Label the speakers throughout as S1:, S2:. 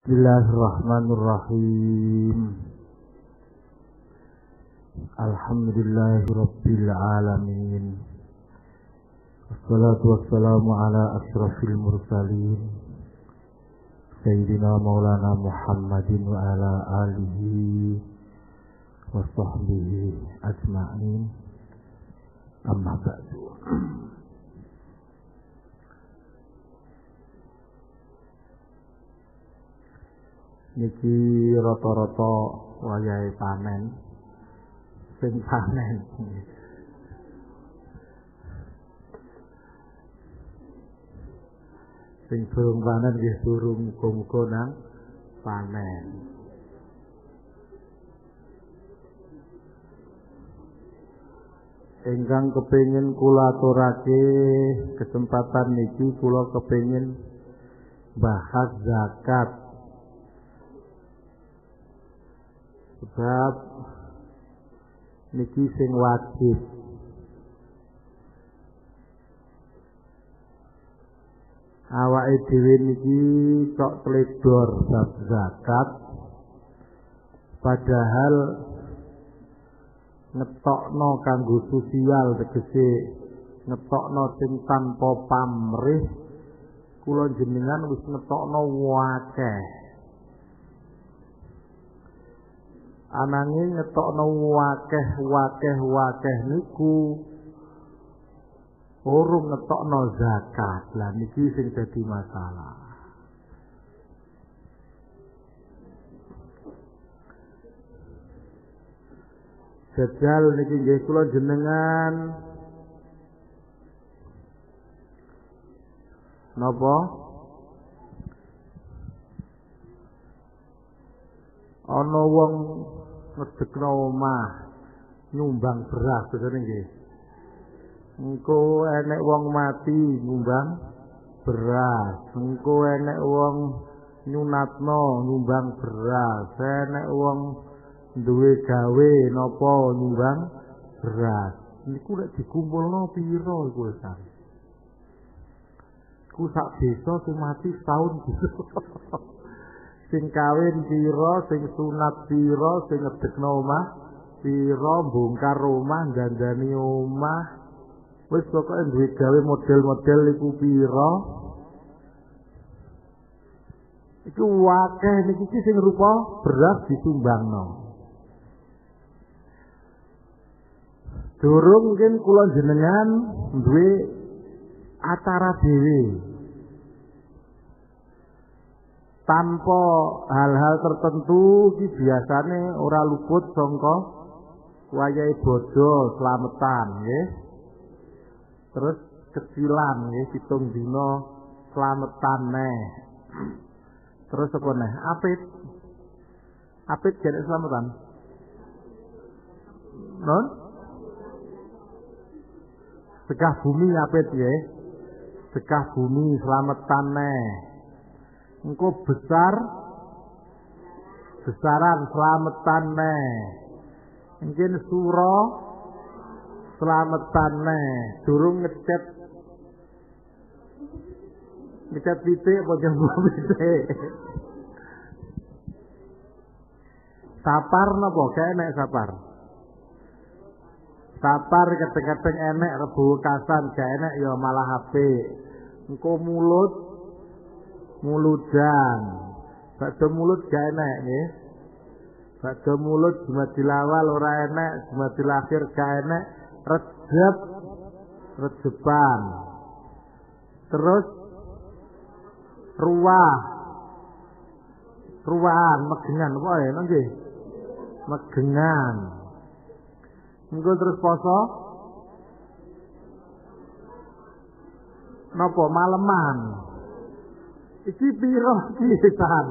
S1: بسم الله الرحمن الرحيم. الحمد لله رب العالمين. والصلاة والسلام على أشرف المرسلين. سيدنا مولانا محمد وعلى آله وصحبه أجمعين. أما بعد. Niki rata-rata wayahe panen. Sing panen. Sing durung panen nggih durung muga-muga nang panen. Ingkang kepingin kula aturake kesempatan niki kula kepingin bahas zakat sebab niki sing wajib. Awake dhewe niki kok teledor bab zakat padahal ngetokno kanggo sosial tegese ngetokno sing tanpa pamrih kula jenengan wis ngetokno wakeh ananging ngetokno wakeh wakeh wakeh niku urung ngetokno zakat. Lah niki sing masalah. Jajal niki nggih jenengan. Napa? Ana wong ngedekno omah nyumbang beras bedane nggih. Engko enek wong mati nyumbang beras. Engko enek wong nyunatno nyumbang beras. Enek wong duwe gawe napa nyumbang beras. Niku lek dikumpulno pira iku ku sak desa mati setahun sing kawin pira sing sunat pira sing ngedekno omah pira bongkar omah gandani omah. Wis pokoke duwe gawe model-model iku pira. Iku wakeh niki sing rupa beras disumbangno. Durung mungkin kula jenengan duwe acara dhewe tanpa hal-hal tertentu iki biasane ora luput sangka wayahe bodho slametan nggih. Terus kecilan nggih pitung dina slametan neh. Terus apa neh? Apit. Apit jane slametan. Non Sekah bumi apit nggih. Sekah bumi slametan neh engko besar besaran selametan neh mungkin suro selametan neh durung ngecet. Ngecet titik apa jambu titik sapar napa enek sapar. Sapar keteng-keteng enek rebu kasan gak enek ya malah HP engko mulut muludan. Bakso mulut gak enak nggih bakso mulut cuma dilawal ora enak cuma dilahir gak enak rejep rejepan terus ruah. Ruahan megengan apa ya nggih? Megengan. Engko terus poso. Napa maleman iki pira pisan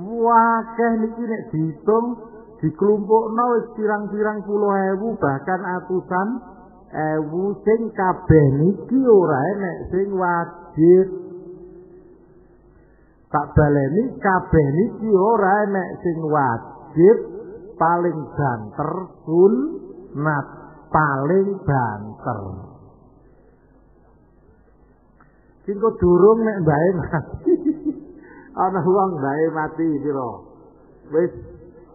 S1: wakeh niki nek diitung diklumpukno wis pirang-pirang puluh ewu bahkan atusan ewu sing kabeh niki ora enek sing wajib. Tak baleni kabeh niki ora enek sing wajib paling banter sunat paling banter Sing durung nek mbae mati. ana wong mati pira wis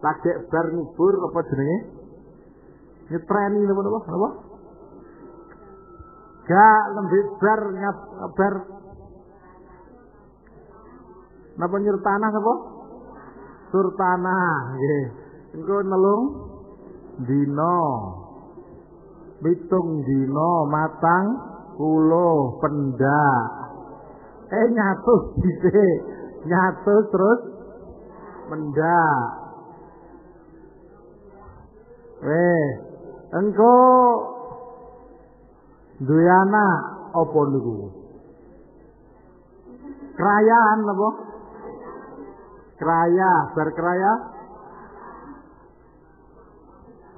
S1: lagi bar ngubur apa jenenge? Nyetreni napa napa? Napa? Gak lembe bar ngabar napa nyur tanah napa? Sur tanah nggih. Engko nelung dina pitung dina matang kulo pendak eh nyatus dhisik nyatus terus? Mendak. Eh engko duwe anak apa niku? Kerayaan apa? Keraya berkeraya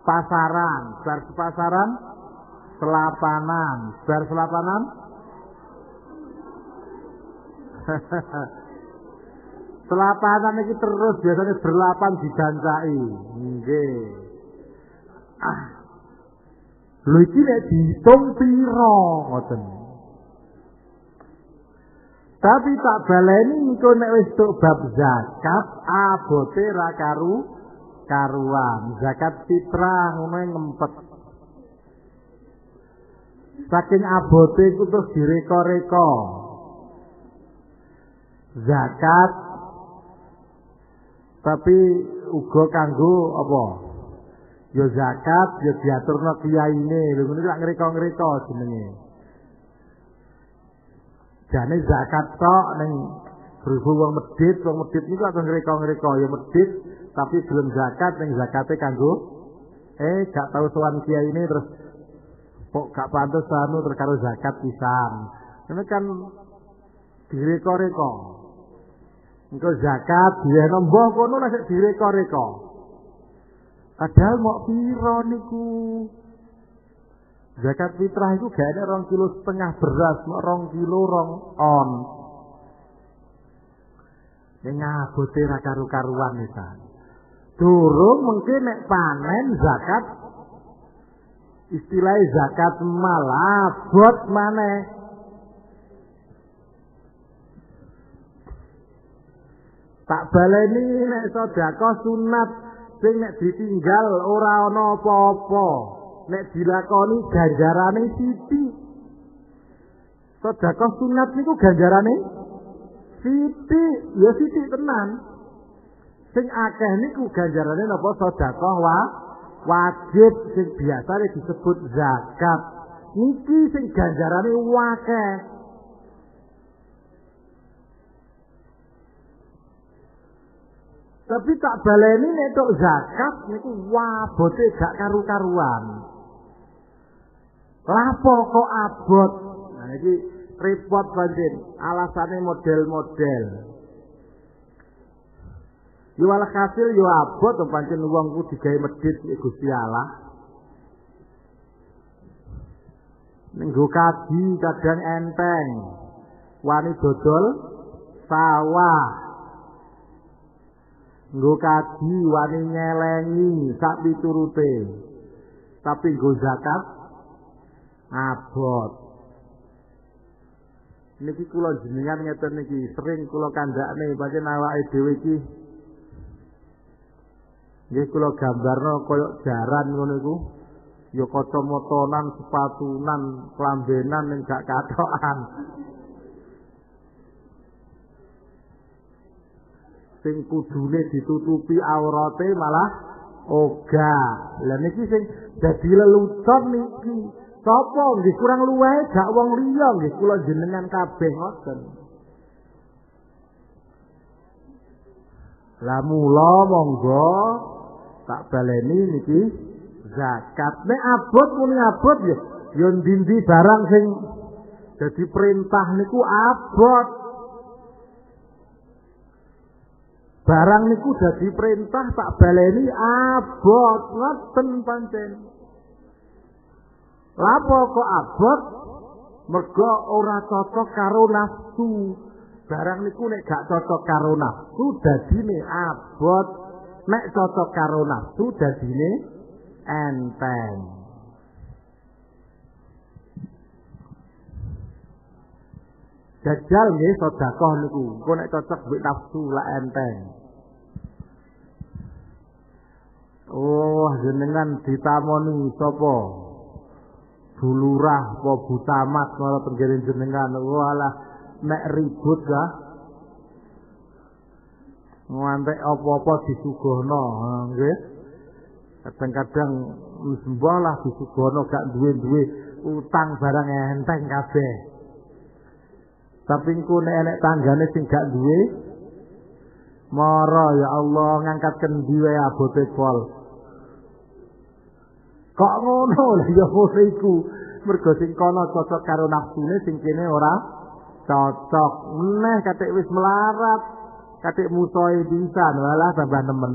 S1: pasaran bar pasaran? Selapanan. Bar selapanan selapanan iki terus biasanya berlapan didancai nggih. Ah. Lho iki nek diitung pira ngoten? Tapi tak baleni engko nek wis tok bab zakat abote ra karu karuan. Zakat fitrah ngono ngempet. Saking abote iku terus direka-reka zakat. Tapi uga kanggo apa? Ya zakat ya diaturno kiyaine. Lho ngene lak ngreka-ngreka jenenge. Jane zakat tok ning berhubung wong medhit wong medhit niku akan ngreka-ngreka ya medhit tapi belum zakat ning zakate kanggo eh gak tau sowan kiyaine terus kok gak pantes anu terus karo zakat pisan. Ini kan direka-reka engko zakat dia mbah kono nek direka-reka padahal mau piro niku? Zakat fitrah itu gak ada rong kilo setengah beras mau rong kilo rong on. Ngabote ra karu-karuan misan durung mungkin nek panen zakat istilah zakat malah bot maneh tak baleni nek sedekah sunat sing nek ditinggal ora ana apa-apa. Nek dilakoni ganjarane sithik sedekah sunat niku ganjarane sithik ya sithik tenan. Sing akeh niku ganjarane napa sedekah wa wajib sing biasa disebut zakat. Niki sing ganjarane wakeh Tapi tak baleni nek tok zakat niku wabote gak karu-karuan. Lapo kok abot? Nah iki repot pancen, alasane model-model. Yo hasil yo abot pancen wong ku digawe medhit Gusti Allah. Ning kaji kadang enteng. Wani dodol sawah nggo kaji wani nyelengi sak piturute. Tapi nggo zakat abot niki kula jenengan ngeten niki sering kula kandhakne pancen awake dhewe iki. Nggih kula gambarno kaya jaran ngono iku. Ya kacamatanan sepatunan klambenan ning gak katokan sing kudune ditutupi aurate malah oga. Lah niki sing dadi lelucon niki. Sapa nggih kurang luweh gak wong liya nggih kula jenengan kabeh ngoten. Lah mula monggo tak baleni niki zakat. Nek abot muni abot ya ya ndi barang sing dadi perintah niku abot. Barang niku dadi perintah tak baleni abot ngoten pancen lapo kok abot mergo ora cocok karo nafsu barang niku nek gak cocok karo nafsu dadine abot nek cocok karo nafsu dadine enteng Jajal nggih sedekah niku. Engko nek cocok mbek nafsu lak enteng. Oh, jenengan ditamoni sapa? Bulurah apa butamat malah tenggene jenengan. Walah nek ribut kah? Ngantek apa-apa disuguhno, nggih. Kadang-kadang wis lah disuguhno gak duwe-duwe utang barang enteng kabeh. Tapi engko nek enek tanggane sing gak duwe Mara ya Allah ngangkat kendi wae abote pol. Kok ngono lho ya iku. Mergo sing kono cocok karo nafsune sing kene ora cocok. Meneh katik wis melarat, katik musoe bisa walah tambah nemen.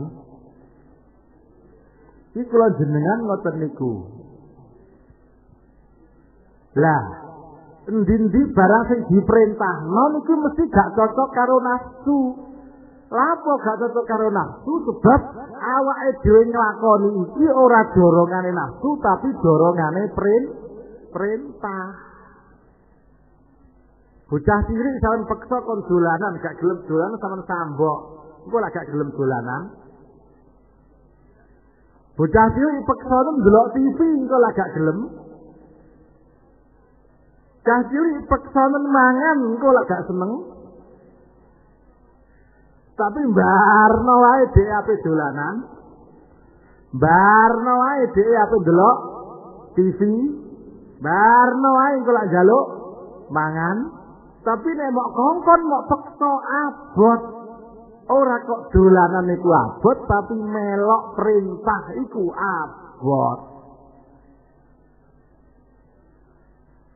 S1: Iki kula jenengan ngoten niku. Lah, endi-endi barang sing diperintahno niku mesti gak cocok karo nafsu. Lapo gak cocok karo nafsu sebab awake dhewe nglakoni iki ora dorongane nafsu tapi dorongane prin perintah. Bocah cilik sawen peksa kon dolanan gak gelem dolanan sampean sambok. Engko lak gak gelem dolanan. Bocah cilik peksa ndelok TV engko lak gak gelem. Cah cilik peksa mangan engko lak gak seneng. Tapi barno wae dhek ape dolanan. Barno wae dhek ape delok TV. Barno wae engko lak mangan. Tapi nek mok kongkon mok peksa abot. Ora kok dolanan iku abot tapi melok perintah iku abot.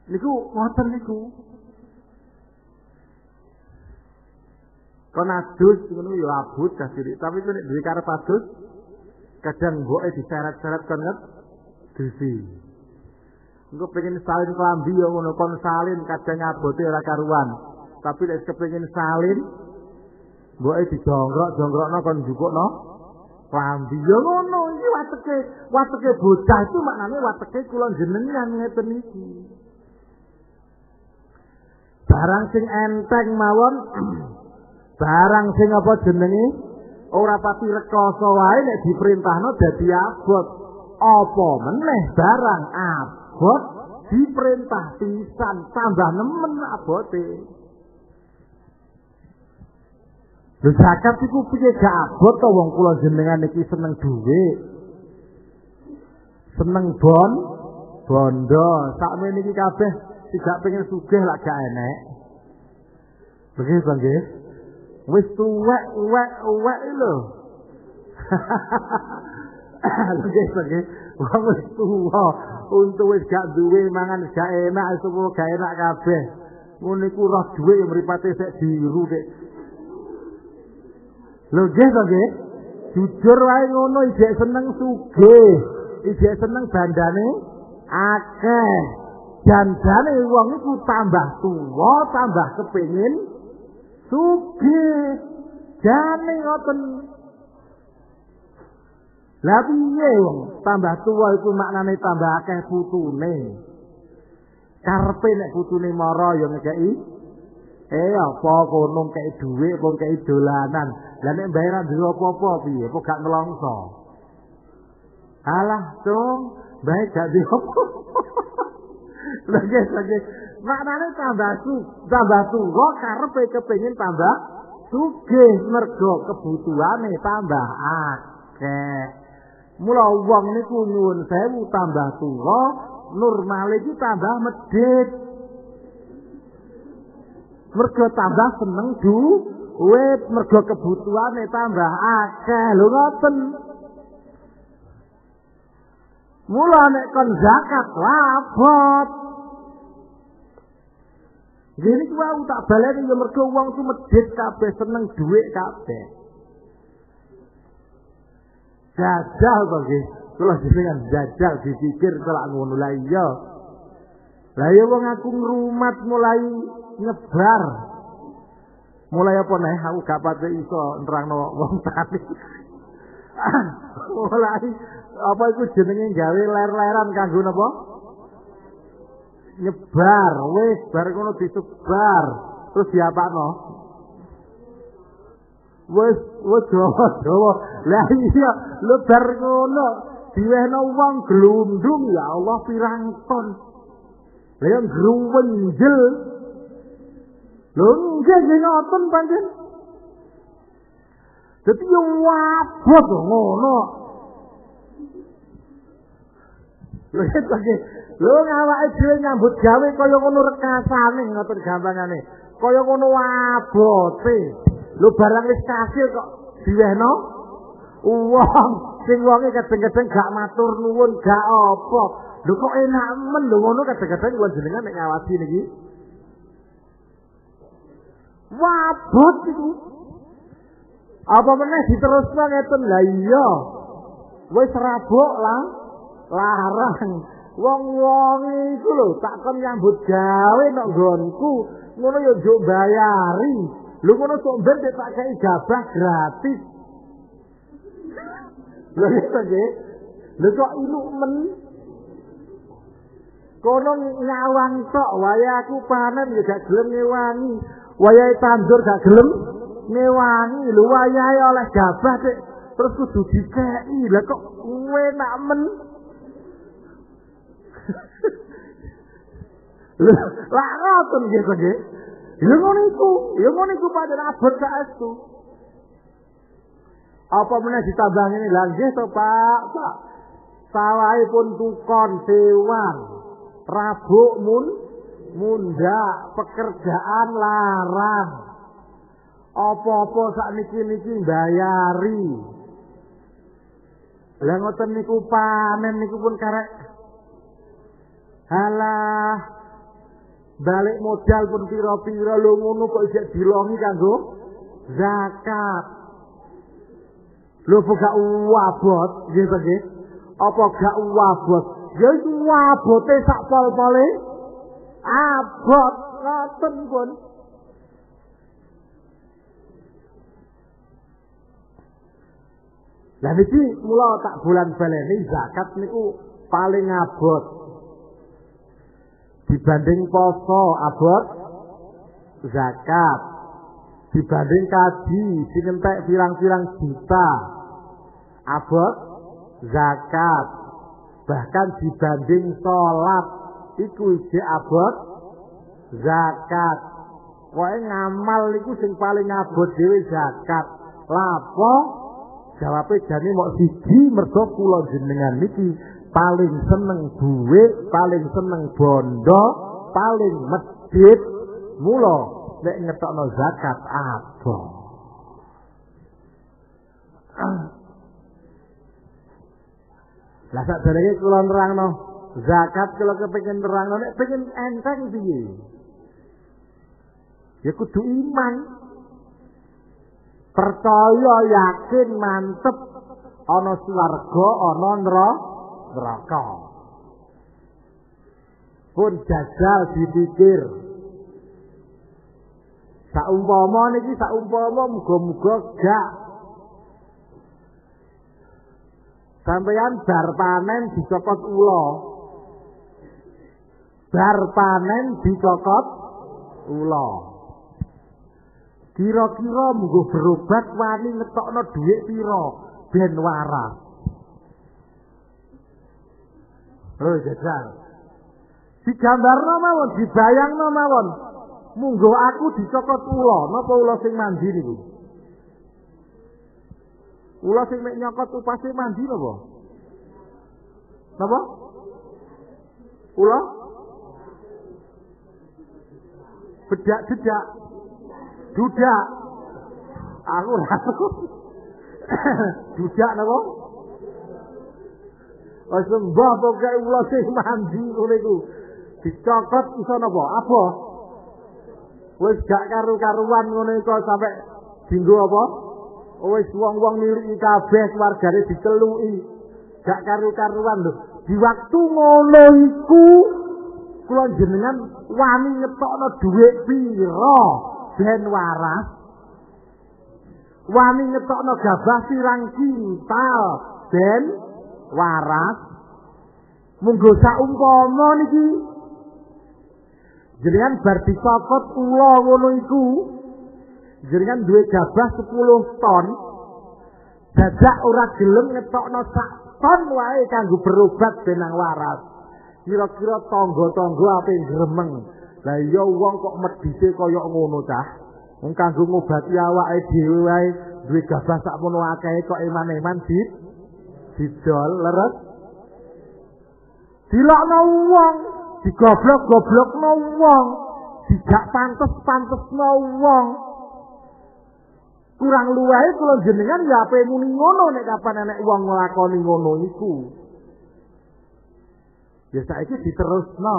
S1: niku ngoten niku kon adus ngono ya abut kasiri tapi nek duwe karep adus kadang mboke diseret-seret kon nget disi. Engko pengen salin klambi ya ngono kon salin kadang abote ora karuan. Tapi nek kepengin salin mboke dijongkrok-jongkrokno kon njupukno klambi. Ya ngono iki wateke wateke bocah itu maknane wateke kula jenengan ngeten iki. Barang sing enteng mawon barang sing apa jenenge ora pati rekoso wae nek diperintahno dadi abot apa meneh barang abot diperintah pisan tambah nemen abote Lho zakat iku piye gak abot to wong kula jenengan iki seneng dhuwit. Seneng bon, bondo, sakmene iki kabeh tidak pengen sugih lah gak enek. Begitu nggih. Wis tuwek wek wek lho. Nggih. Wong wis tuwa, untuk wis gak duwe mangan gak enak semua gak enak kabeh. Ngono iku roh duwe mripate sik biru nek. Lho nggih nggih. Jujur wae ngono ijek seneng sugih. Ijek seneng bandane akeh. jane wong iku tambah tuwa, tambah kepengin sugih. Jane ngoten. Lah piye wong tambah tuwa iku maknane tambah akeh putune. Karepe nek putune mara ya ngekeki Eh apa kono kei dhuwit apa kei dolanan. Lah nek bayar duwe apa-apa piye? Apa gak nelongso? Alah, dong, baik gak di Lagi lagi maknane tambah su, tambah tuwa karepe kepengin tambah sugih mergo kebutuhane tambah akeh. Mula wong niku nyuwun sewu tambah tuwa, normal iki tambah medhit. Mergo tambah seneng du, mergo kebutuhane tambah akeh. Lho ngoten. Mula nek kon zakat labot. Ku aku tak baleni ya mergo wong ku medhit kabeh seneng dhuwit kabeh. Jajal to nggih. Kula jenengan jajal dipikir kok ngono la iya. Lah ya wong aku ngrumat mulai nyebar. Mulai apa nih aku gak pati iso nerangno wong tani. mulai apa iku jenenge gawe ler-leran kanggo napa? Nyebar wis bar ngono disebar Terus diapakno? Wes wes Jawa-Jawa. Lah iya, lu ngono diwehno wong glundung ya Allah pirang ton. Lah yang gruwenjel. Lho nggih nggih ngoten pancen. Dadi wabot ngono. Lho iki Lho ngawake dhewe nyambut gawe kaya ngono rekasane ngoten gampangane. Kaya ngono abote. Lho barang wis kasil kok diwehno uang sing wonge kadang-kadang gak matur nuwun gak apa. Lho kok enak men lho ngono kadang-kadang kula jenengan nek ngawasi niki. Wabot iku. Apa meneh diterusno ngeten lah iya. Wis rabuk lah larang. Wong-wong iku lho tak kon nyambut gawe nek nggonku, ngono ya njuk bayari. Lho ngono sok ben tak kei gabah gratis. Lho iki nggih. Lho kok ilu men Kono nyawang tok wae aku panen ya gak gelem ngewangi. Wayahe tandur gak gelem ngewangi. Lho wayahe oleh gabah terus kudu dikeki. Lah kok kowe nak men Lah ngoten nggih kok nggih. Ya ngono iku, ya ngono iku padha abot saestu. Apa meneh ditambah ngene lha nggih to Pak, Pak. Sawahe pun tukon sewan. Rabuk mun munda pekerjaan larang. Apa-apa sak niki-niki bayari. Lah ngoten niku panen niku pun karek Halah balik modal pun pira-pira lho ngono kok isih dilongi kanggo zakat. Lho gak wabot nggih nggih. Apa gak wabot? Ya iku wabote sak pol-pole. Abot ngoten pun. Lah niki mula tak bulan baleni zakat niku paling abot. Dibanding poso abot zakat. Dibanding kaji sing entek pirang-pirang juta. Abot zakat. Bahkan dibanding salat iku isih abot zakat. Kowe ngamal iku sing paling abot dhewe zakat. Lapo jawabe jane mok siji mergo kula jenengan niki paling seneng duit, paling seneng bondo, paling masjid, mula nek ngetokno zakat apa? Lah sak derenge kula nerangno zakat kalau kepengin nerangno nek pengen enteng piye? Ya kudu iman. Percaya yakin mantep ana swarga ana neraka neraka. Pun jajal dipikir. Saumpama niki saumpama muga-muga gak Sampeyan bar panen dicokot ula. Bar panen dicokot ula. Kira-kira munggo berobat wani ngetokno dhuwit pira ben waras. Oh jajal. Digambarno mawon, dibayangno mawon. Munggo aku dicokot ula, napa ula sing mandi niku? Ula sing mek nyokot upase mandi napa? Napa? Ula? Bedak dedak. Dudak. Aku ora. Dudak napa? Wis mbah pokoke ula sing mandi ngene iku. Dicokot iso napa? Apa? Wis gak karu-karuan ngene iku sampe dinggo apa? Wis wong-wong niriki kabeh keluargane diceluki. Gak karu-karuan lho. Di waktu ngono iku kula jenengan wani ngetokno dhuwit pira ben waras. Wani ngetokno gabah sirang kintal ben waras munggo saumpama niki Jenengan bar dicokot ula ngono iku. Jenengan duwe gabah 10 ton. Dadak ora gelem ngetokno sak ton wae kanggo berobat benang waras. Kira-kira tangga-tangga ape gremeng. Lah iya wong kok medhise kaya ngono cah. Kanggo ngobati awake dhewe wae duwe gabah sakmono akeh kok eman-eman dit didol leres. Dilakno wong digoblok-goblokno wong, dijak pantes-pantesno wong. Kurang luwahe kula jenengan ya ape muni ngono nek kapan enek wong nglakoni ngono iku. Ya saiki diterusno.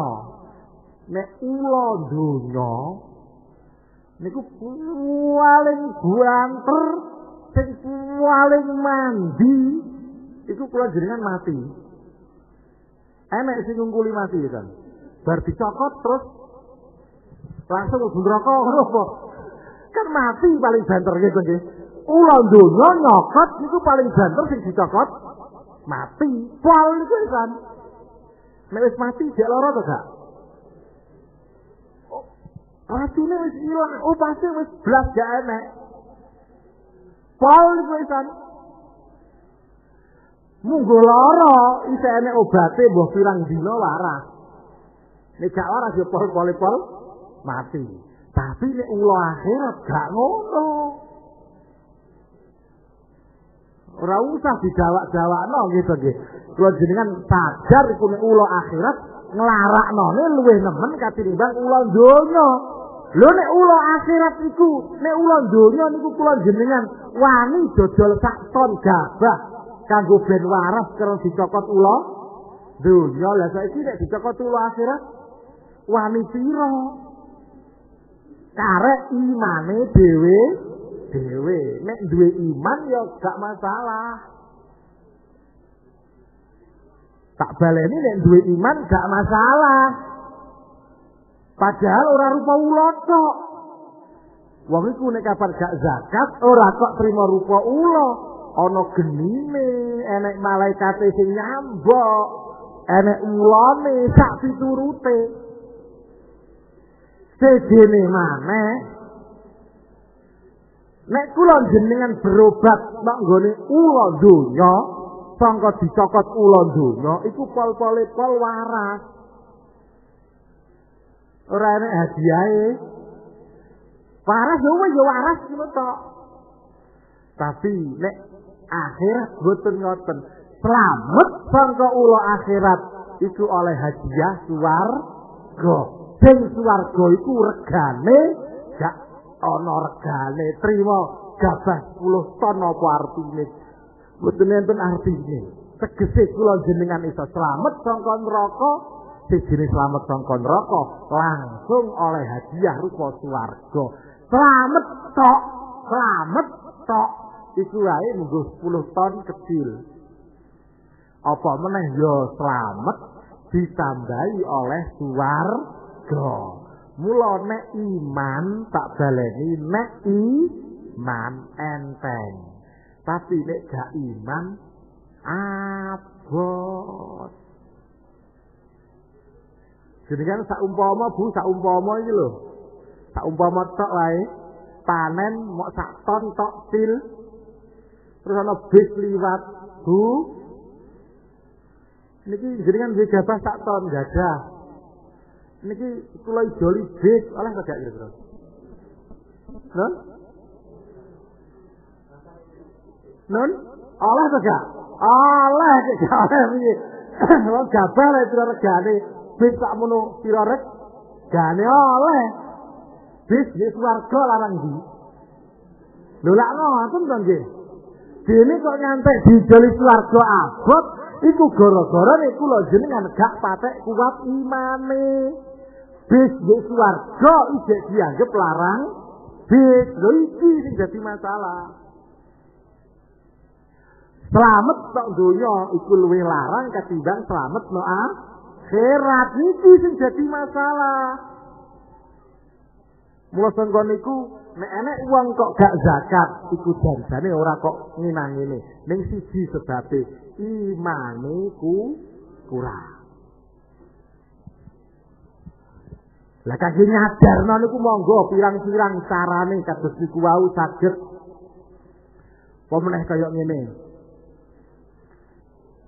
S1: Nek ula donya niku paling banter sing paling mandi iku kula jenengan mati. Enek sing ngungkuli mati kan. bar dicokot terus langsung mlebu neraka ngono? Kan mati paling banter gitu nggih. Ula donya nyokot niku paling banter sing dicokot mati. Pol niku kan. Nek wis mati jek lara to gak? Oh, racune wis ilang, oh pasti wis blas gak enek. Pol niku kan. Munggo lara isih enek obate mbah pirang dina waras. Nek gak waras ya pol-pol mati. Tapi nek ula akhirat gak ngono. Ora usah dijawak-jawakno gitu nggih. Kula jenengan sadar iku nek ula akhirat nglarakno luwih nemen katimbang ula donya. Lho nek ula akhirat iku, nek ula donya niku kula jenengan wani dodol sak ton gabah kanggo ben waras karo dicokot ula donya. Lah saiki nek dicokot ula akhirat wani pira karek imane dhewe dhewe. Nek duwe iman ya gak masalah. Tak baleni nek duwe iman gak masalah. Padahal ora rupa ula tok. Wong iku nek kapan gak zakat ora kok trima rupa ula ana genine enek malaikat sing nyambok enek ulane sak piturute. Sejene maneh nek kula jenengan berobat mak nggone ula donya sangka dicokot ula donya iku pol-pole pol waras. Ora enek hadiahe. Waras yo yo waras ngono tapi nek akhirat boten ngoten. Selamat sangka ula akhirat iku oleh hadiah suwarga sing swarga iku regane gak ana regane trima gabah 10 ton apa artine. Mboten enten artine. Tegese kula jenengan iso slamet saka neraka sejene slamet saka neraka langsung oleh hadiah rupa swarga. Slamet tok slamet tok iku wae munggo 10 ton kecil apa meneh ya slamet ditambahi oleh surga. Mula nek iman tak baleni nek iman enteng. Tapi nek gak iman abot. Jadi kan sak umpama bu, sak umpama iki lho. Sak umpama tok wae panen mok sak ton tok til. Terus ana bis liwat, Bu. Niki jenengan duwe gabah sak ton gadah. niki kula idoli bis oleh gak kira-kira. Non? Non? Oleh gak? Oleh gak oleh piye? Wong gabah lek pira regane bis sak mono pira reg? Gane oleh. Bis wis warga larang di. Lho lak ngoten to nggih. Dene kok nyantek dijoli swarga abot iku gara-gara nek kula jenengan gak patek kuat imane. bis di swarga ijek dianggap larang bis lho iki sing dadi masalah. Selamat tok donya iku luwih larang ketimbang selamat no akhirat. Iki sing dadi masalah Mula sangkon iku nek enek wong kok gak zakat iku janjane ora kok nginang ngene ning siji sebabe imane ku kurang Lah kangge nyadarno niku monggo pirang-pirang carane kados niku wau saged pemeneh kaya ngene.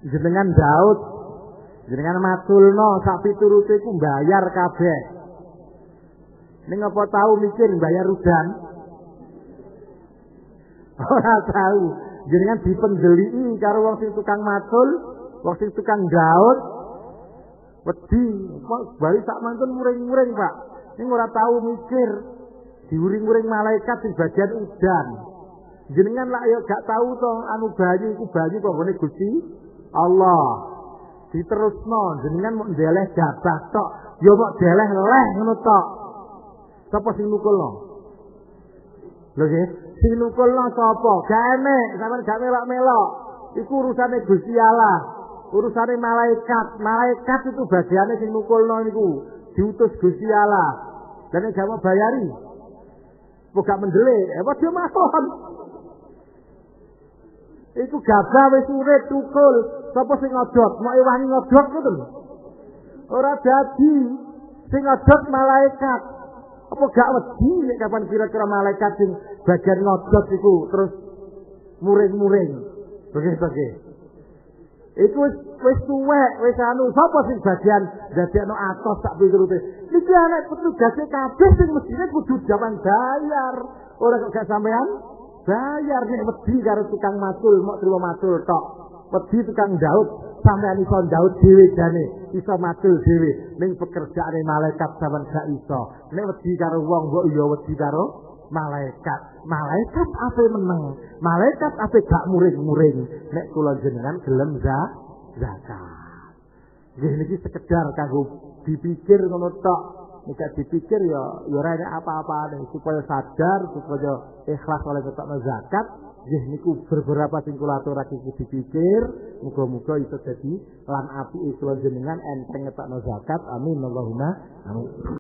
S1: Jenengan Daud jenengan matulno sak piturute iku bayar kabeh. Ning apa tahu mikir bayar udan? Ora tahu. Jenengan dipendeliki karo wong sing tukang matul, wong sing tukang Daud, wedi kok bali sak mantun muring-muring Pak. Ning ora tahu mikir diuring-uring malaikat sing bagian udan. Jenengan lah ya gak tahu to anu banyu iku banyu kok ngene Gusti Allah. Diterusno jenengan mau ndeleh gabah tok. Ya mau deleh leh ngono sapa sing nukulno lho nggih sing nukulno sapa gak enek sampean gak melok-melok iku urusane Gusti Allah urusane malaikat. Malaikat itu bagiannya sing nukulno niku diutus Gusti Allah. Nek mau bayari. Kok gak mendelik, apa dia makon. Iku gabah wis urip tukul, sapa sing ngodot? Mau wani ngodot ngoten. Ora dadi sing ngodot malaikat. Apa gak wedi nek kapan kira-kira malaikat sing bagian ngodot iku terus muring-muring. Begitu. Iku wis tuwek, wis anu, sapa sing bagian dadekno atos sak piturute. Iki anak petugase kabeh sing mestine kudu jaman bayar. Ora kok gak sampean bayar nek wedi karo tukang matul, mok trimo matul tok. Wedi tukang Daud, sampean iso Daud dhewe jane, iso matul dhewe ning pekerjaane malaikat sampean gak iso. Nek wedi karo wong kok iya wedi karo malaikat. Malaikat apa menang? Malaikat apa gak muring-muring? Nek kula jenengan gelem za zakat. Nggih niki sekedar kanggo dipikir ngono tok. Nek dipikir ya ya ora apa-apa supaya sadar supaya ikhlas oleh ketokno zakat. Nggih niku beberapa sing kula aturake dipikir, muga-muga iso dadi lan apike kula jenengan enteng ngetokno zakat. Amin Allahumma amin.